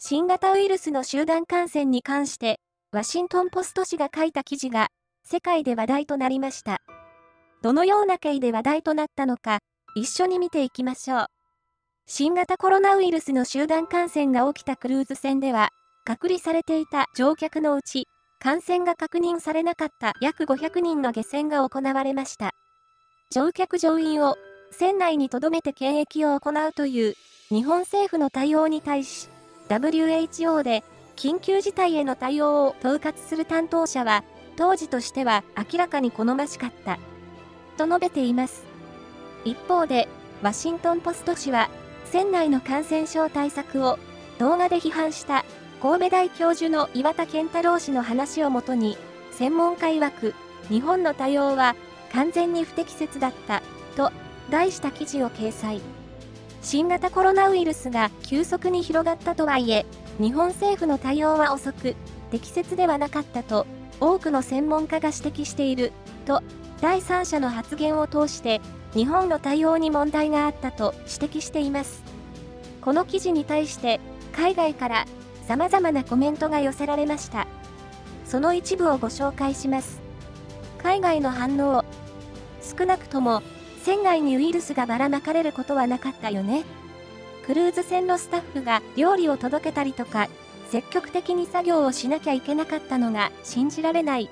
新型ウイルスの集団感染に関して、ワシントンポスト紙が書いた記事が、世界で話題となりました。どのような経緯で話題となったのか、一緒に見ていきましょう。新型コロナウイルスの集団感染が起きたクルーズ船では、隔離されていた乗客のうち、感染が確認されなかった約500人の下船が行われました。乗客乗員を船内に留めて検疫を行うという日本政府の対応に対し、WHO で緊急事態への対応を統括する担当者は、当時としては明らかに好ましかった。と述べています。一方で、ワシントンポスト紙は、船内の感染症対策を動画で批判した神戸大教授の岩田健太郎氏の話をもとに、専門家曰く、日本の対応は完全に不適切だった、と題した記事を掲載。新型コロナウイルスが急速に広がったとはいえ、日本政府の対応は遅く、適切ではなかったと、多くの専門家が指摘している、と、第三者の発言を通して、日本の対応に問題があったと指摘しています。この記事に対して、海外から様々なコメントが寄せられました。その一部をご紹介します。海外の反応。少なくとも、船外にウイルスがばらまかれることはなかったよね。クルーズ船のスタッフが料理を届けたりとか、積極的に作業をしなきゃいけなかったのが信じられない。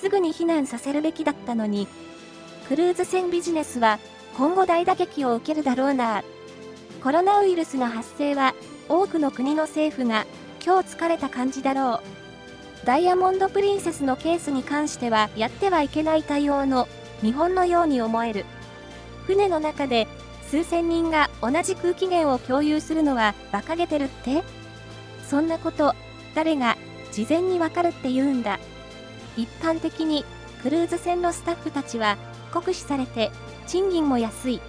すぐに避難させるべきだったのに、クルーズ船ビジネスは今後大打撃を受けるだろうな。コロナウイルスの発生は多くの国の政府が今日疲れた感じだろう。ダイヤモンド・プリンセスのケースに関してはやってはいけない対応の見本のように思える。船の中で数千人が同じ空気源を共有するのは馬鹿げてるって？そんなこと、誰が事前にわかるって言うんだ。一般的にクルーズ船のスタッフたちは酷使されて賃金も安い。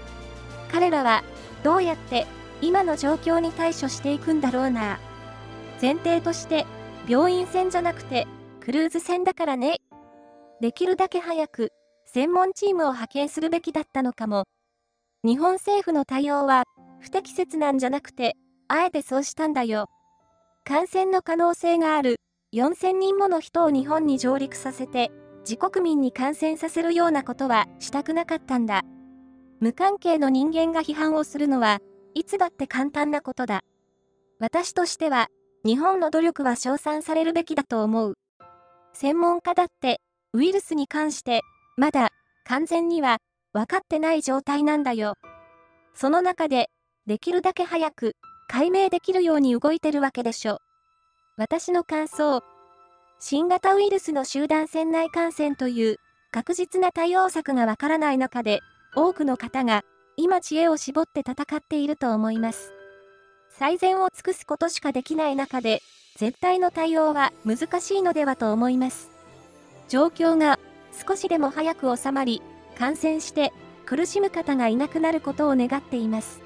彼らはどうやって今の状況に対処していくんだろうな。前提として病院船じゃなくてクルーズ船だからね。できるだけ早く専門チームを派遣するべきだったのかも。日本政府の対応は不適切なんじゃなくて、あえてそうしたんだよ。感染の可能性がある4000人もの人を日本に上陸させて、自国民に感染させるようなことはしたくなかったんだ。無関係の人間が批判をするのは、いつだって簡単なことだ。私としては、日本の努力は称賛されるべきだと思う。専門家だって、ウイルスに関して、まだ、完全には、分かってない状態なんだよ。その中で、できるだけ早く、解明できるように動いてるわけでしょ。私の感想。新型ウイルスの集団船内感染という確実な対応策がわからない中で、多くの方が今知恵を絞って戦っていると思います。最善を尽くすことしかできない中で、絶対の対応は難しいのではと思います。状況が少しでも早く収まり、感染して苦しむ方がいなくなることを願っています。